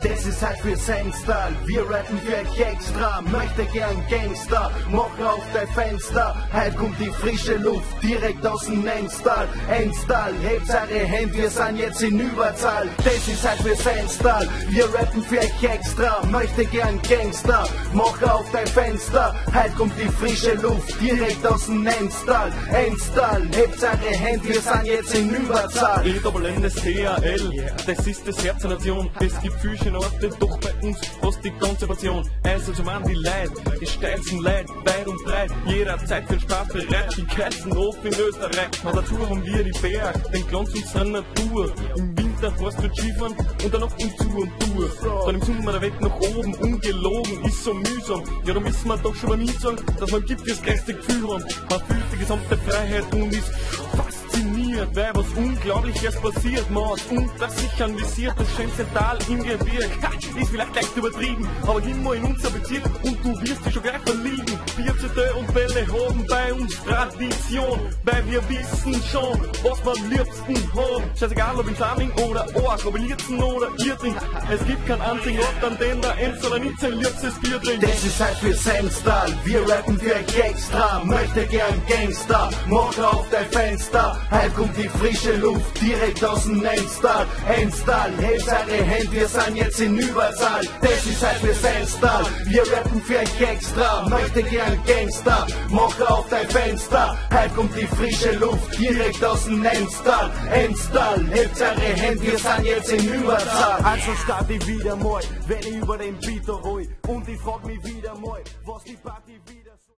Das ist halt für Senstal, wir rappen für euch extra. Möchte gern Gangster, mach auf dein Fenster. Halt kommt die frische Luft direkt aus dem Enstal. Enstal, hebt eure Hände, wir sind jetzt in Überzahl. Das ist halt für Senstal, wir rappen für euch extra. Möchte gern Gangster, mach auf dein Fenster. Halt kommt die frische Luft direkt aus dem Enstal. Enstal, hebt eure Hände, wir sind jetzt in Überzahl. E-N-S-T-A-L, das ist das Herz der Nation. Es gibt viele Orte, doch bei uns fast die ganze Passion. Also zum an die Leid, die steilsten Leid, weit und breit. Jederzeit für Spaß bereit, die geilsten Hof in Österreich. Na dazu haben wir die Berg, den Glanz unserer Natur. Im Winter fährst du Skifahren und dann noch um Tour und Tour. Dann im Sommer der Welt nach oben, ungelogen, ist so mühsam. Ja, da müssen wir doch schon mal nie sagen, dass man gibt das geilste Gefühl haben. Man fühlt die gesamte Freiheit und ist fasziniert, weil was Unglaubliches passiert. Man hat unter sich anvisiert, das schönste Tal im Gebirg. Ha, ist vielleicht leicht übertrieben, aber mal in unser Bezirk und du wirst dich schon gleich verlieben. Bierzete und Bälle haben bei uns Tradition, weil wir wissen schon, was wir am liebsten haben. Scheißegal, ob in Flaming oder Org, ob in Litzen oder Irting. Es gibt keinen einzigen Ort, an dem der Enz oder nicht sein liebstes Bier trinkt. Das ist halt für Senstal, wir rappen für extra. Möchte gern Gangster, mach auf dein Fenster. Halt kommt die frische Luft direkt aus dem Enstal. Enstal, hebt eure Hände, wir sind jetzt in Überzahl. Das ist halt für Senstal, wir rappen für euch extra. Möchte gern Gangster, mach auf dein Fenster. Halt kommt die frische Luft direkt aus dem Enstal. Enstal, hebt eure Hände, wir sind jetzt in Überzahl. Also starte ich wieder mal, wenn ich über den Beat roll. Und ich frag mich wieder mal, was die Party wieder